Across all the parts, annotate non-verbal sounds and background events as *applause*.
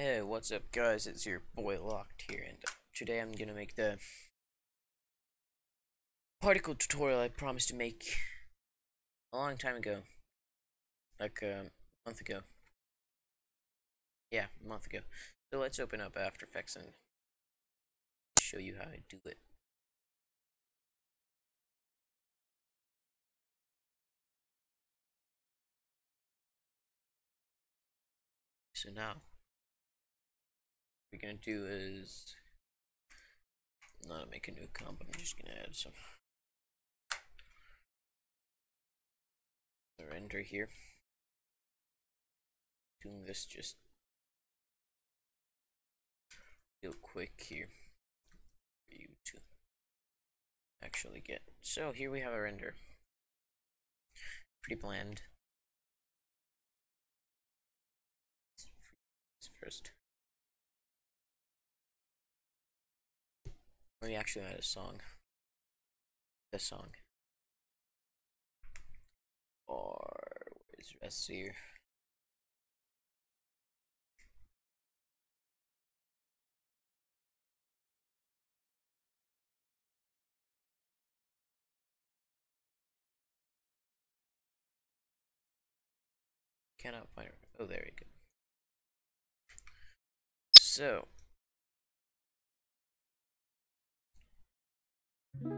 Hey, what's up guys? It's your boy Locked here and today I'm gonna make the particle tutorial I promised to make a long time ago. Like a month ago. Yeah, a month ago. So let's open up After Effects and show you how I do it. So now we're gonna do is not make a new comp, I'm just gonna add some render here. Doing this just real quick here for you to actually get. So here we have a render. Pretty bland. First. Me actually add a song. The song. Or where's here? Cannot find. Oh, there we go. So, Yeah,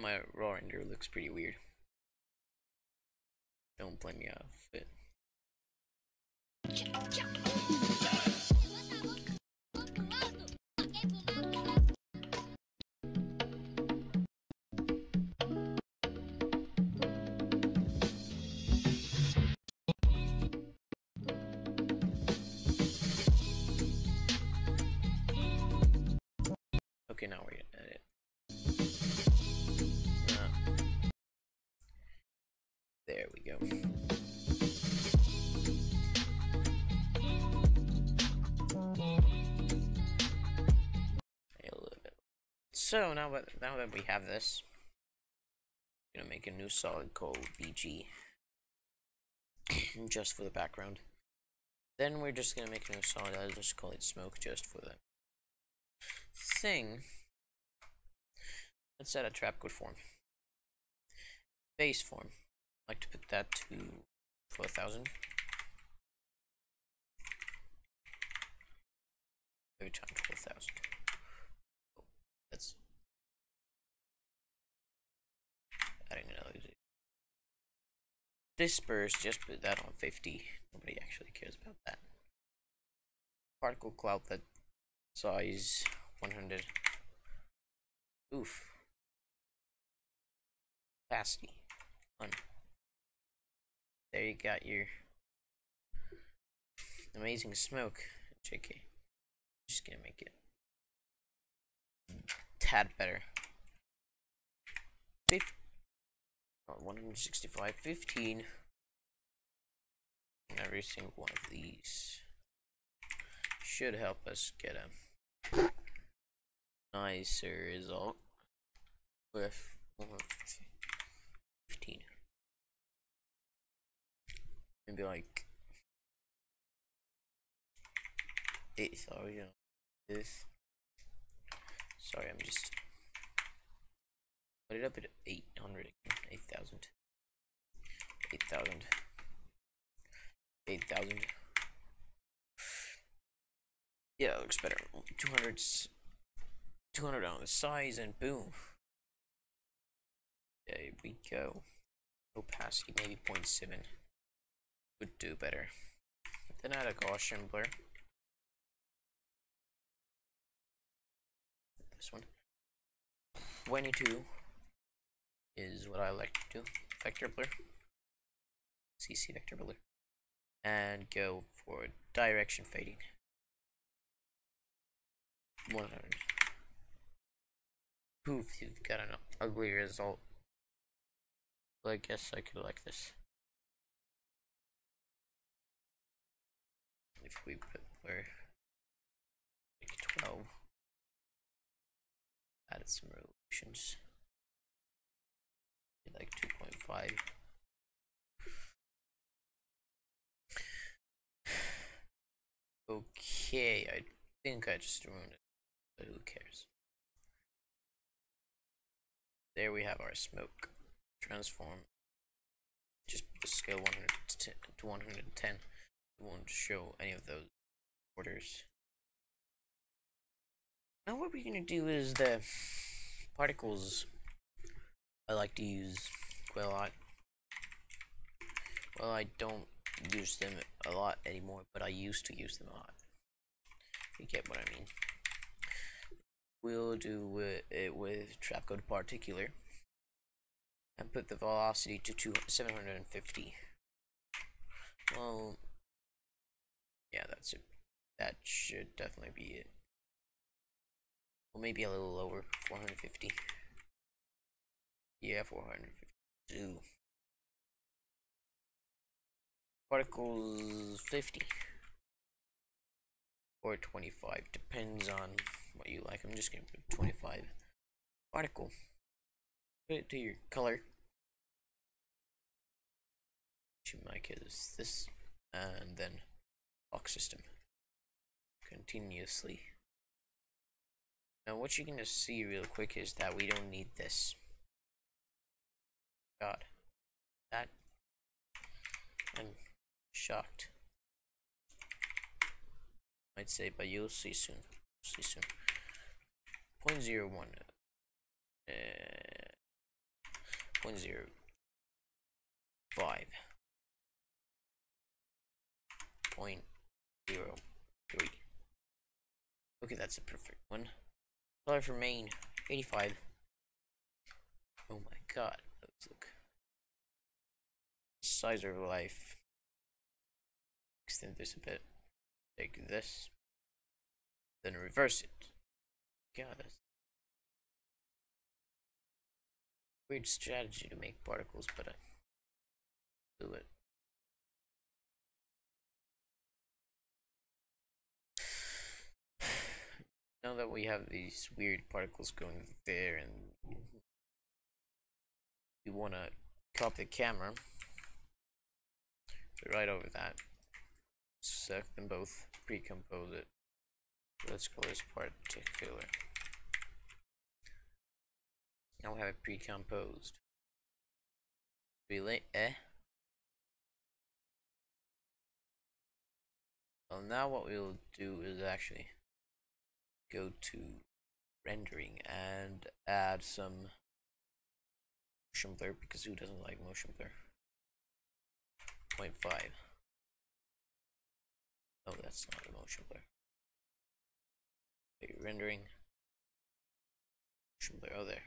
my raw render looks pretty weird. Don't blame me off it. So now that now that we have this, I'm gonna make a new solid called BG just for the background. Then we're just gonna make a new solid. I'll just call it smoke just for the thing. Let's add a trapcode form. Base form. I'd like to put that to 12,000. Every time 12,000. disperse, just put that on 50. Nobody actually cares about that. Particle cloud that size 100. Oof. Opacity. One. There you got your amazing smoke. JK. Just gonna make it tad better. 50. 165, 15 every single one of these. Should help us get a nicer result with 15 maybe like 8 sorry this sorry I'm just put it up at 800 8000 8000 8000 yeah, looks better. 200, 200 on the size, and boom. There we go. Opacity, maybe 0.7. Would do better. Then add a Gaussian blur. This one. 22 is what I like to do. Vector blur. CC vector blur. And go for direction fading. 100. Poof, you've got an ugly result. Well, I guess I could like this. If we put where like 12. add some resolutions. Like 2.5. Okay, I think I just ruined it, but who cares? There we have our smoke. Transform. Just scale 100 to 110. It won't show any of those orders. Now what we're gonna do is the particles I like to use a lot. Well, I don't use them a lot anymore, but I used to use them a lot. You get what I mean. We'll do it with trap code particular and put the velocity to two, 750. Well, yeah, that's it. That should definitely be it. Well, maybe a little lower, 450. Yeah, 452. Particles 50 or 25, depends on what you like. I'm just gonna put 25 particle. Put it to your color. Mic is this, and then lock system continuously. Now, what you're gonna see real quick is that we don't need this. God, that I'm shocked. I'd say, but you'll see soon. See soon. Point zero one. Uh, point zero five. Point zero three. Okay, that's a perfect one. Color for main, 85. Oh my god, let's look. Size of life. Extend this a bit. Take this. Then reverse it. God, that's weird strategy to make particles, but I do it. *sighs* Now that we have these weird particles going there and we want to copy the camera right over that. Select them both pre-compose it. Let's call this particular. Now we have it pre-composed relay eh? Well now what we'll do is actually go to rendering and add some motion blur because who doesn't like motion blur 0.5 oh that's not motion blur Wait, rendering. Motion blur oh there.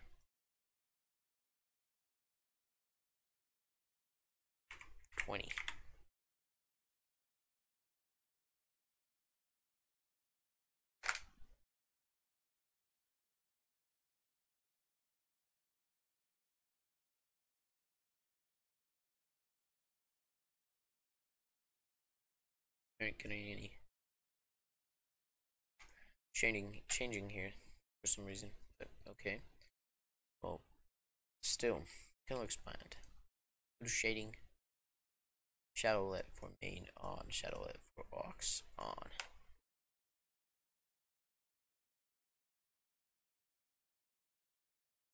Twenty. Aren't getting any changing changing here for some reason. But okay. Well, still, can expand. Go to shading. Shadowlet for main on. Shadowlet for aux on.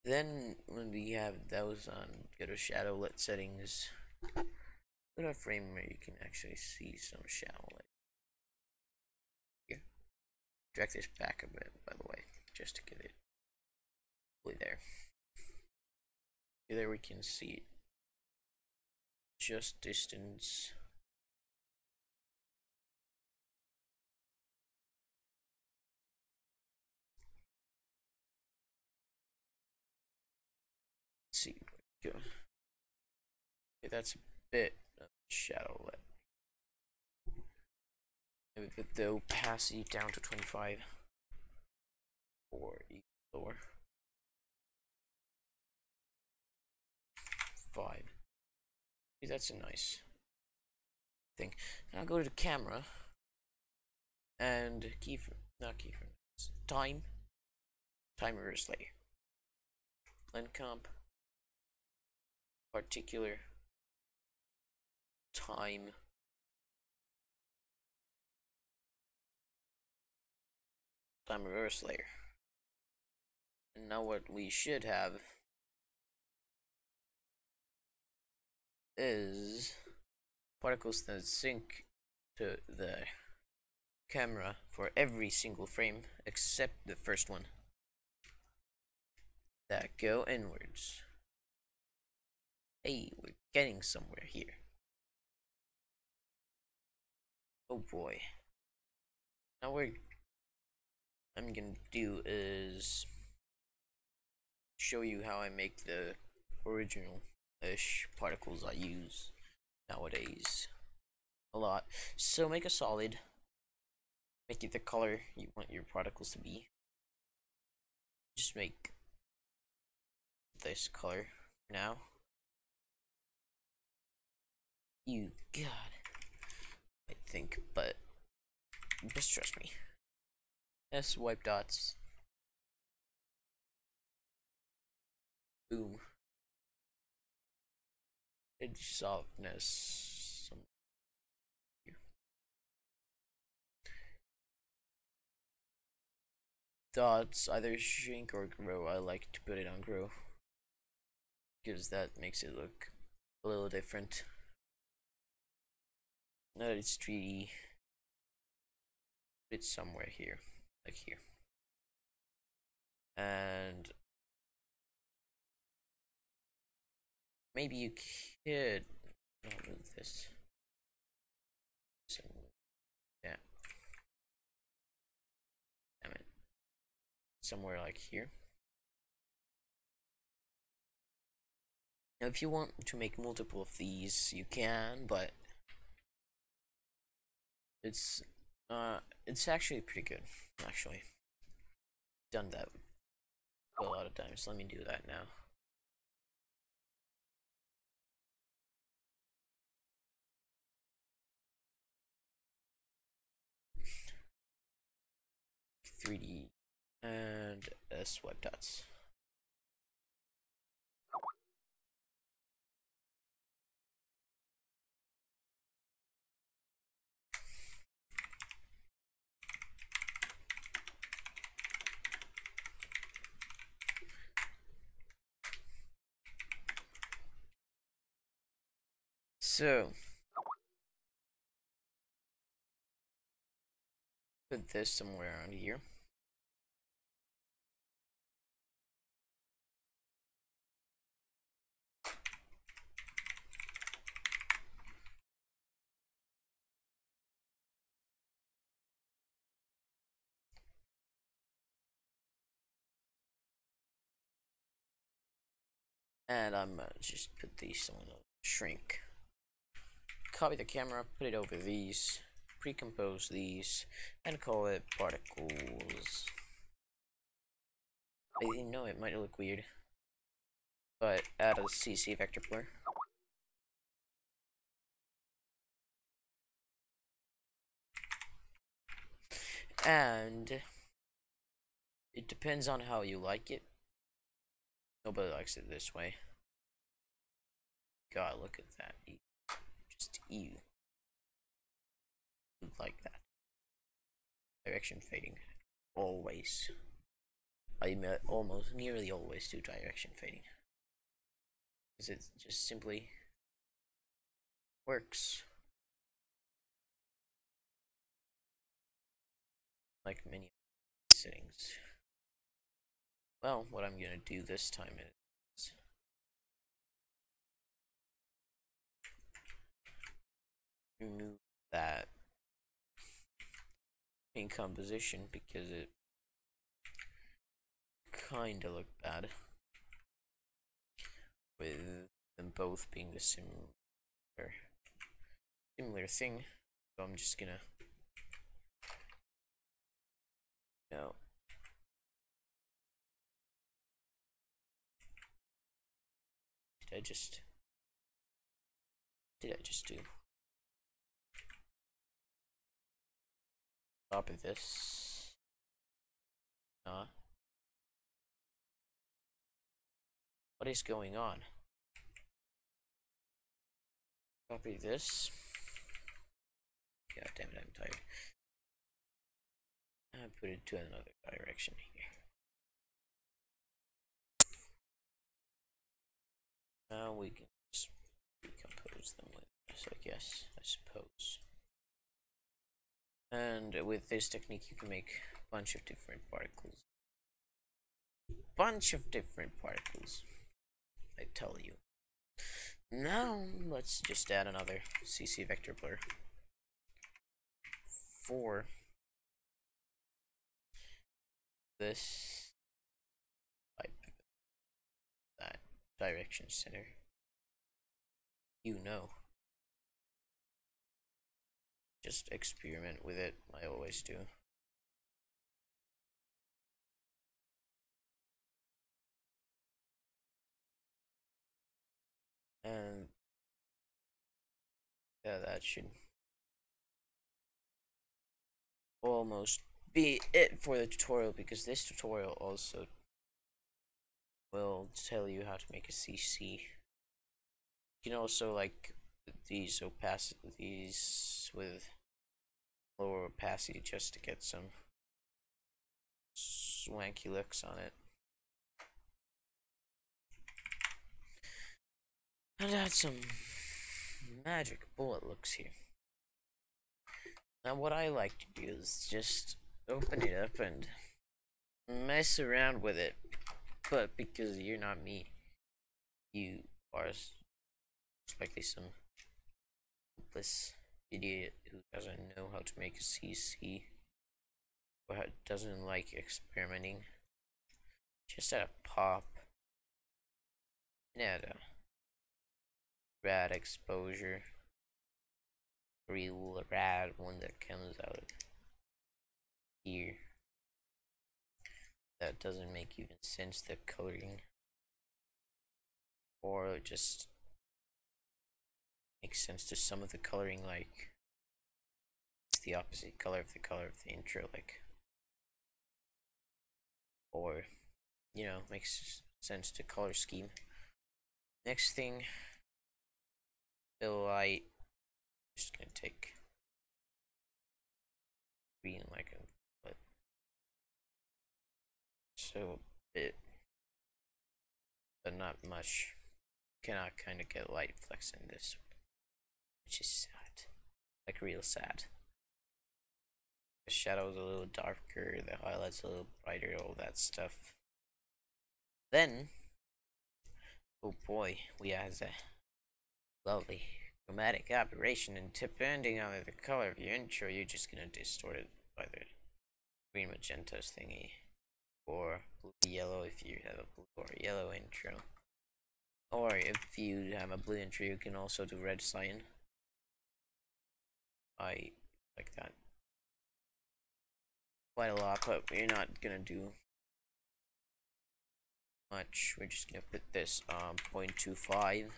Then when we have those on, go to shadowlet settings. Put a frame where you can actually see some shadow. Here. Drag this back a bit, by the way, just to get it fully there. There we can see it. Just distance. Let's see. Go. Okay, that's a bit Shadowlet. Maybe put the opacity down to 25 or lower. Five. That's a nice thing. Now go to the camera and keyframe, not keyframe, time, time reverse layer. blend comp particular time time reverse layer. And now what we should have is particles that sync to the camera for every single frame except the first one that go inwards. Hey, we're getting somewhere here. Oh boy. Now we're I'm gonna do is show you how I make the original-ish particles I use nowadays a lot. So make a solid, make it the color you want your particles to be. Just make this color now. You God, I think, but just trust me. S wipe dots. Boom. Edge softness. Dots either shrink or grow. I like to put it on grow because that makes it look a little different. That it's 3D, it's somewhere here like here. And maybe you could move this. Yeah. Damn it. Somewhere like here. Now if you want to make multiple of these, you can, but it's uh it's actually pretty good actually. Done that a lot of times. Let me do that now. Three D and swipe dots. So, put this somewhere around here. And I'm gonna just put these on shrink copy the camera, put it over these, pre-compose these, and call it particles. I know it might look weird, but add a CC vector blur. And it depends on how you like it. Nobody likes it this way. God, look at that you. Like that. Direction fading. Always. I uh, almost nearly always do direction fading. Because it just simply works. Like many settings. Well what I'm gonna do this time is remove that in composition because it kinda looked bad with them both being the similar similar thing. So I'm just gonna no. Did I just did I just do copy this. Uh, What is going on? Copy this. God damn it, I'm tired. I put it to another direction here. Now we can just recompose them with this, I guess, I suppose. And with this technique, you can make a bunch of different particles. Bunch of different particles. I tell you. Now, let's just add another CC vector blur. For this that direction center. You know. Just experiment with it, I always do. And yeah, that should almost be it for the tutorial because this tutorial also will tell you how to make a CC. You can also like these opacities with lower opacity just to get some swanky looks on it. And add some magic bullet looks here. Now what I like to do is just open it up and mess around with it. But because you're not me, you are likely some hopeless idiot who doesn't know how to make a CC or doesn't like experimenting. Just add a pop and add a rad exposure. Real rad one that comes out here. That doesn't make even sense the coding. Or just makes sense to some of the coloring like it's the opposite color of the color of the intro like or you know makes sense to color scheme. Next thing fill light just gonna take green like a but so bit but not much. Cannot kind of get light flex in this which is sad. Like real sad. The shadow's a little darker, the highlights a little brighter, all that stuff. Then, oh boy, we have a lovely chromatic aberration, and depending on the color of your intro, you're just gonna distort it by the green magentas thingy, or blue yellow if you have a blue or yellow intro. Or if you have a blue intro, you can also do red cyan. I like that quite a lot, but we're not gonna do much. We're just gonna put this um 0.25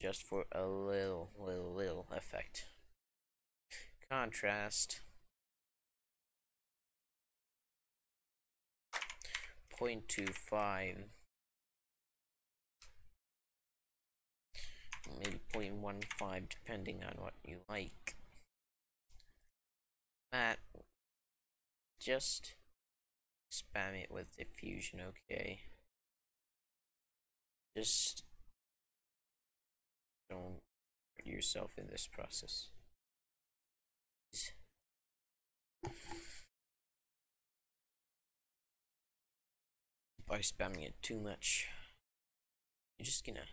just for a little, little, little effect. Contrast 0.25 maybe 0.15 depending on what you like. That just spam it with diffusion, okay? Just don't hurt yourself in this process. By spamming it too much, you're just gonna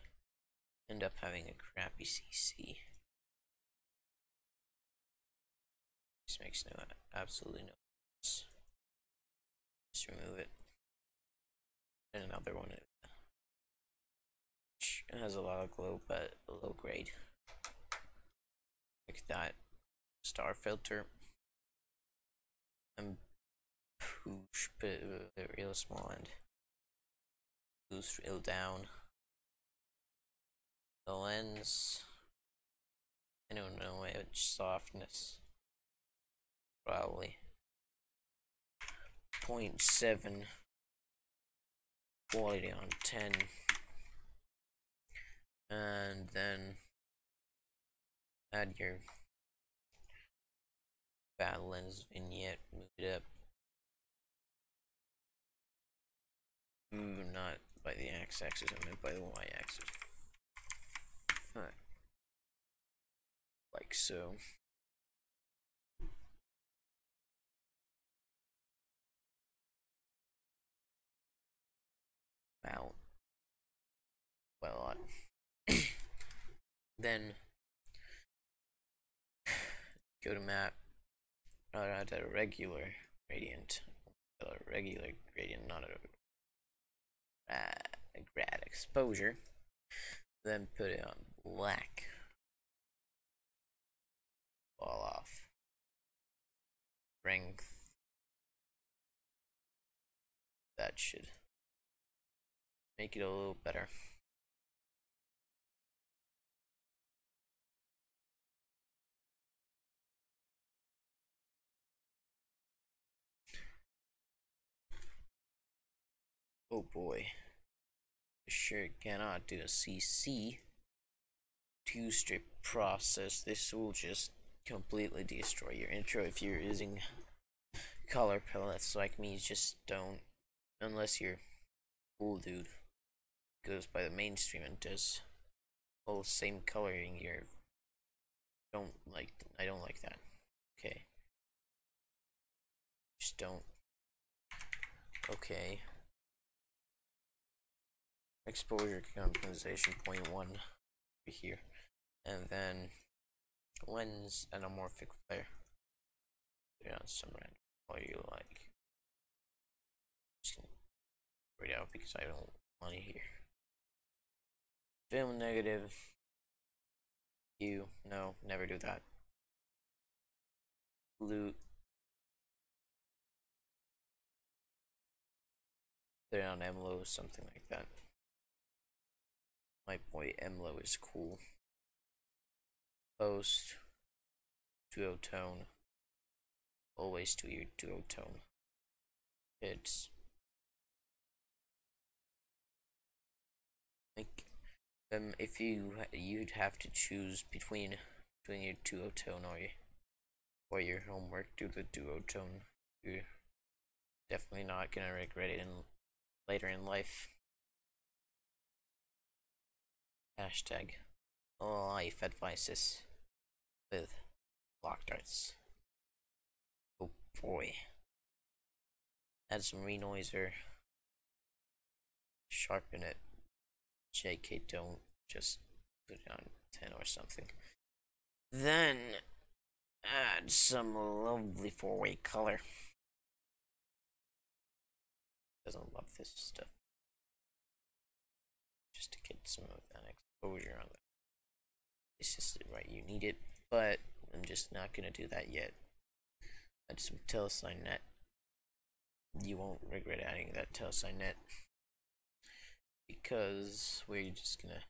end up having a crappy CC. This makes no absolutely no sense. Just remove it. And another one. It has a lot of glow, but low grade. Like that star filter. And push, but real small and boost real down the lens. I don't know which softness. Probably. 0.7 quality on 10 and then add your bad lens vignette move it up. Ooh, not by the x-axis I meant by the y-axis Fuck. like so out well lot. *coughs* then go to map not at a regular gradient a regular gradient not a, a grad exposure then put it on black fall off strength that should make it a little better. Oh boy. Sure cannot do a CC two strip process. This will just completely destroy your intro if you're using color palettes like me. Just don't unless you're cool dude goes by the mainstream and does all the same coloring here. Don't like I don't like that. Okay. Just don't. Okay. Exposure compensation point one over here. And then lens anamorphic flare. On some random color you like. Just it out because I don't want it here. Film negative. You. No, never do that. LUT. They're on MLO, something like that. My boy MLO is cool. Post. Duotone. Always do your duotone. It's like um, if you you'd have to choose between doing your duotone or your, or your homework, do the duotone. You're definitely not gonna regret it in later in life. Hashtag life advices with block darts. Oh boy. Add some renoiser. Sharpen it. JK, don't just put it on 10 or something. Then add some lovely four-way color. Doesn't love this stuff. Just to get some of that exposure on that. It's just right, you need it, but I'm just not gonna do that yet. Add some telesign net. You won't regret adding that telesign net because we're just gonna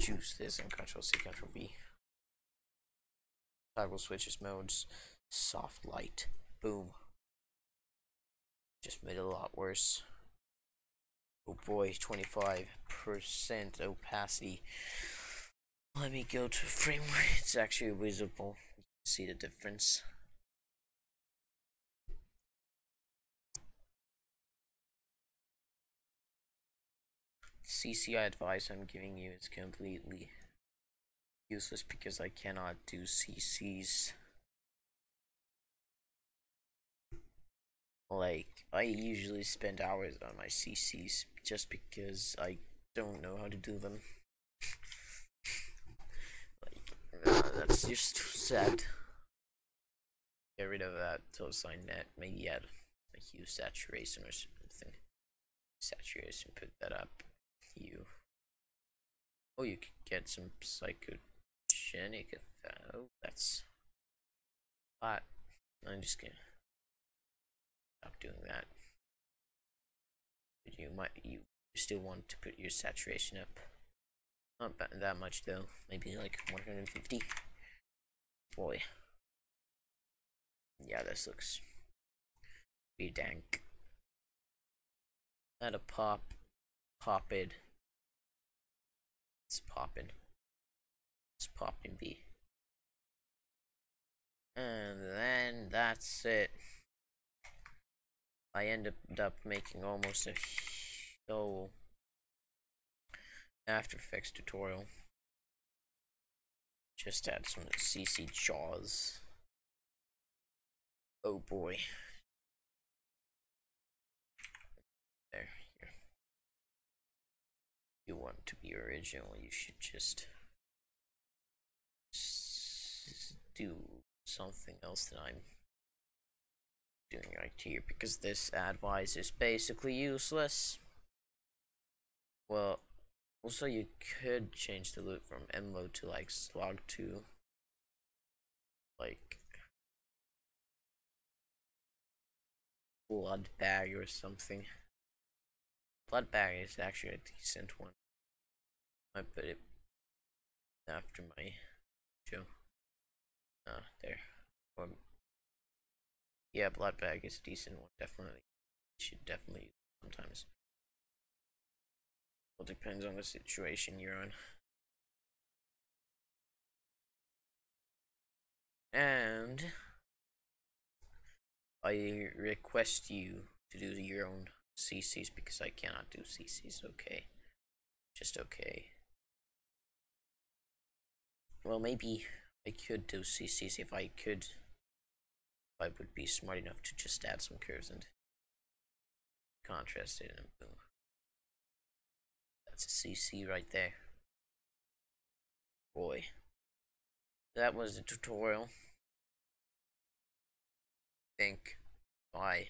choose this and control C, control V. Toggle switches modes, soft light, boom. Just made it a lot worse. Oh boy, 25% opacity. Let me go to frame rate. *laughs* It's actually visible. You can see the difference. CCI advice I'm giving you is completely useless because I cannot do CCs. Like, I usually spend hours on my CCs just because I don't know how to do them. like, uh, that's just sad. Get rid of that sign net, maybe add a hue saturation or something. Saturation, put that up you. Oh, you could get some psychogenic effect. Oh, that's hot. I'm just gonna stop doing that. But you might you still want to put your saturation up. Not that much though. Maybe like 150. Boy. Yeah, this looks pretty dank. Let a pop, pop it. It's popping. It's popping B. And then that's it. I ended up making almost a whole After Effects tutorial. Just add some CC jaws. Oh boy. There, here. If you want to be original, you should just do something else that I'm doing right here because this advice is basically useless. Well, also you could change the LUT from M mode to like slog 2. Like blood bag or something. Blood bag is actually a decent one. I put it after my show. Ah, there. Or, yeah, blood bag is a decent one. Definitely, should definitely sometimes. Well, depends on the situation you're on. And I request you to do your own CCs because I cannot do CCs, okay? Just okay. Well, maybe I could do CCs if I could. I would be smart enough to just add some curves and contrast it and boom. That's a CC right there. Boy. That was the tutorial think. Bye.